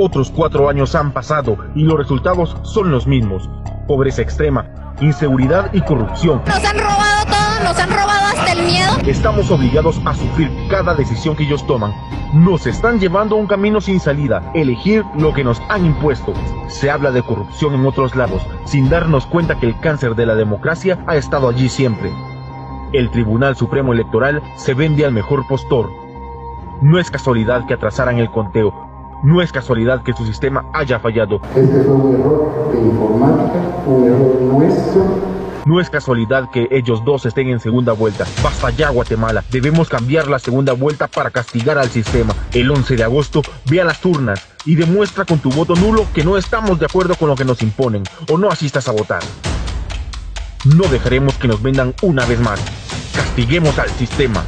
Otros cuatro años han pasado y los resultados son los mismos. Pobreza extrema, inseguridad y corrupción. Nos han robado todo, nos han robado hasta el miedo. Estamos obligados a sufrir cada decisión que ellos toman. Nos están llevando a un camino sin salida, elegir lo que nos han impuesto. Se habla de corrupción en otros lados, sin darnos cuenta que el cáncer de la democracia ha estado allí siempre. El Tribunal Supremo Electoral se vende al mejor postor. No es casualidad que atrasaran el conteo. No es casualidad que su sistema haya fallado. Este fue un error de informática, un error nuestro. No es casualidad que ellos dos estén en segunda vuelta. Basta ya Guatemala. Debemos cambiar la segunda vuelta para castigar al sistema. El 11 de agosto, ve a las turnas y demuestra con tu voto nulo que no estamos de acuerdo con lo que nos imponen o no asistas a votar. No dejaremos que nos vendan una vez más. Castiguemos al sistema.